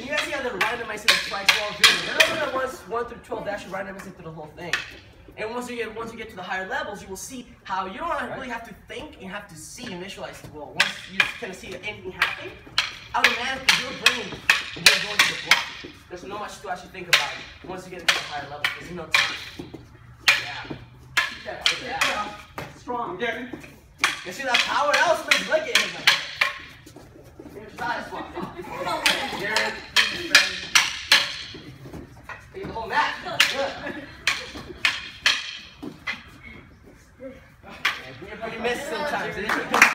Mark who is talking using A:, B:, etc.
A: And you guys see how the randomized the strikes while doing it. Remember the ones 1 through 12, they actually randomize it through the whole thing. And once you get once you get to the higher levels, you will see how you don't really have to think, you have to see and visualize the goal. Once you kind of see anything happen, automatically your brain will go into the block. There's no much to actually think about once you get to the higher levels. There's no time. Yeah. Yeah. yeah.
B: Strong. Getting.
A: You see that power? That was big leg it. Here's that as well. we miss sometimes.